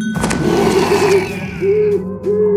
Woo!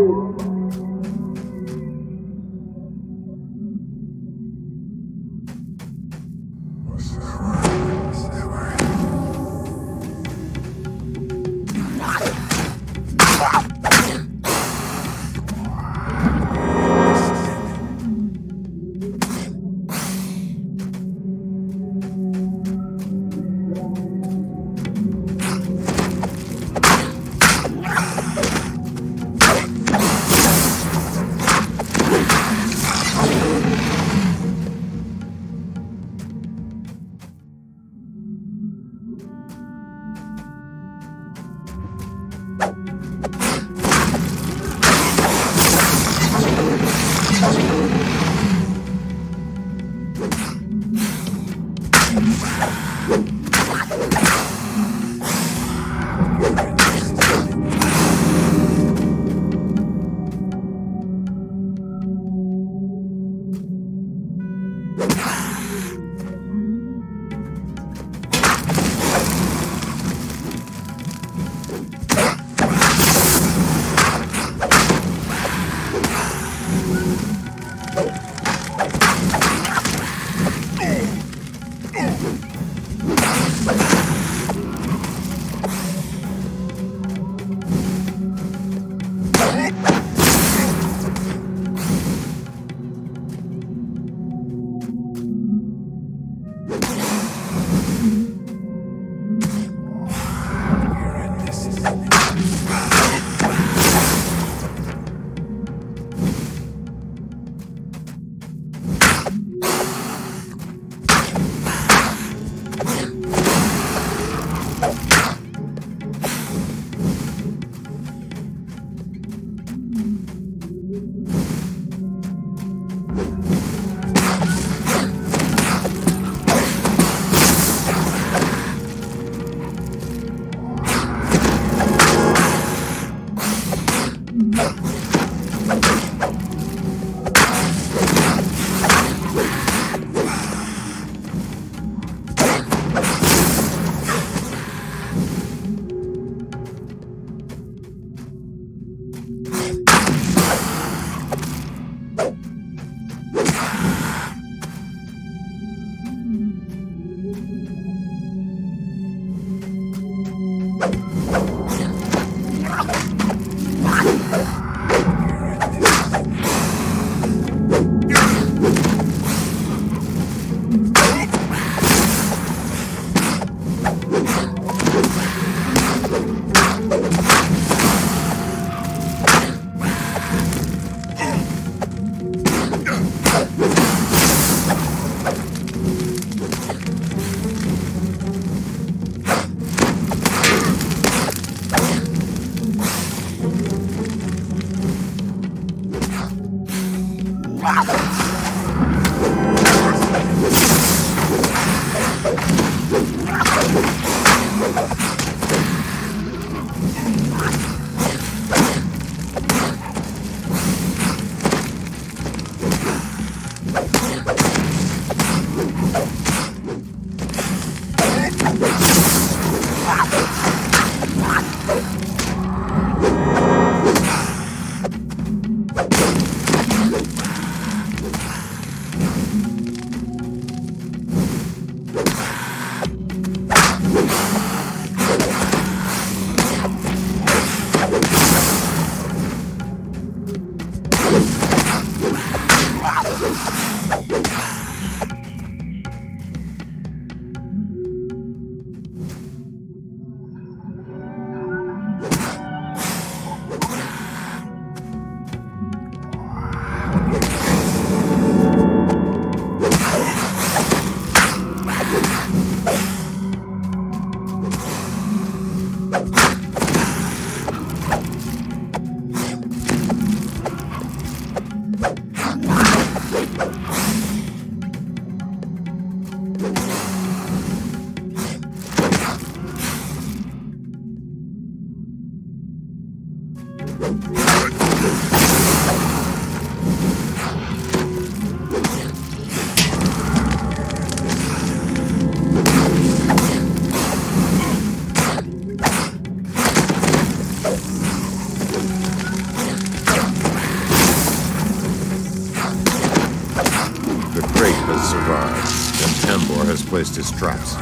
placed his traps.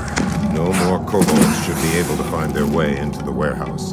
No more kobolds should be able to find their way into the warehouse.